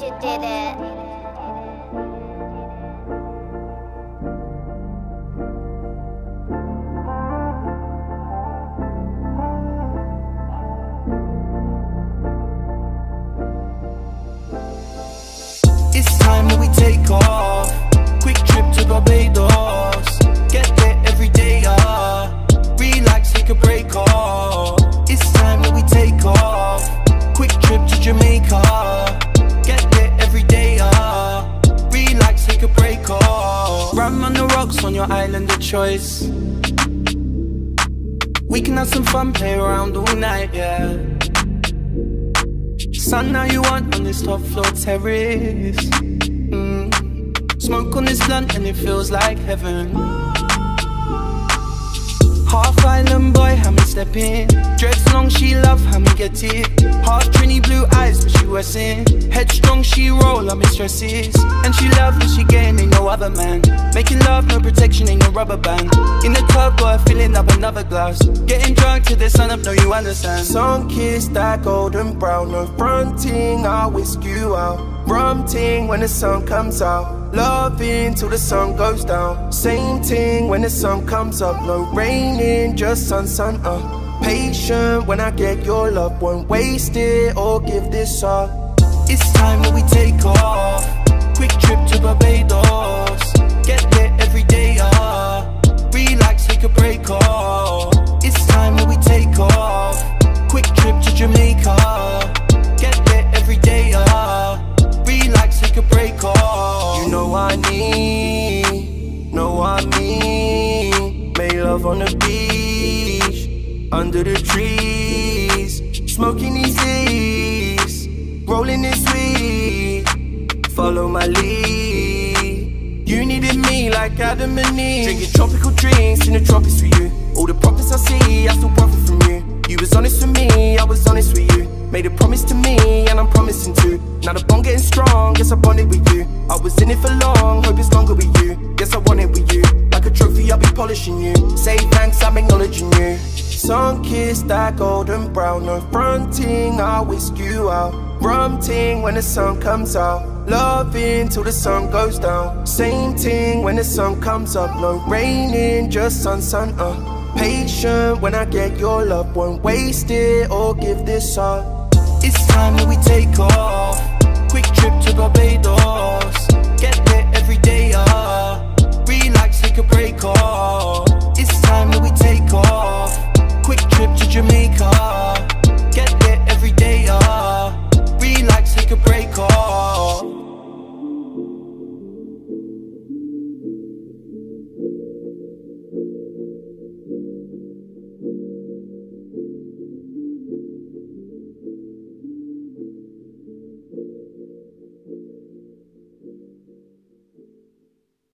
you did it. It's time that we take off. Quick trip to Barbados. Your island of choice. We can have some fun, play around all night, yeah. Sun, now you want on this top floor terrace. Mm. Smoke on this blunt and it feels like heaven. Half island boy, how me step in. Dreads long, she love how me get it. Half Trini blue in. Headstrong, she roll, I'm in stresses. And she love what she getting, ain't no other man. Making love, no protection, ain't no rubber band. In the club, boy, filling up another glass. Getting drunk till the sun up, no, you understand. Sun kiss that golden brown, no fronting, I'll whisk you out. Rum ting when the sun comes out. Loving till the sun goes down. Same thing when the sun comes up. No raining, just sun, sun, uh. Patient when I get your love. Won't waste it or give this up. It's time that we take off. Quick trip to Barbados. Get there every day, ah. Relax, take a break off. It's time that we take off. Quick trip to Jamaica. Get there every day, ah. Relax, take a break off. You know I need, know I mean. Make love on the beach, under the trees, smoking these leaves, rolling this weed. Follow my lead. You needed me like Adam and Eve. Drinking tropical drinks in the tropics for you. All the profits I see, I still profit from you. You was honest with me, I was honest with you. Made a promise to me, and I'm promising to. Now the bond getting strong, guess I bonded with you. I was in it for long, hope it's longer with you. Guess I want it with you. Like a trophy, I'll be polishing you. Say thanks, I'm acknowledging you. Sun kiss that golden brown, no fronting, I'll whisk you out. Rum ting when the sun comes out. Loving till the sun goes down. Same thing when the sun comes up. No raining, just sun, sun, uh. Patient when I get your love, won't waste it or give this up. It's time that we take off. Quick trip to Barbados. Get there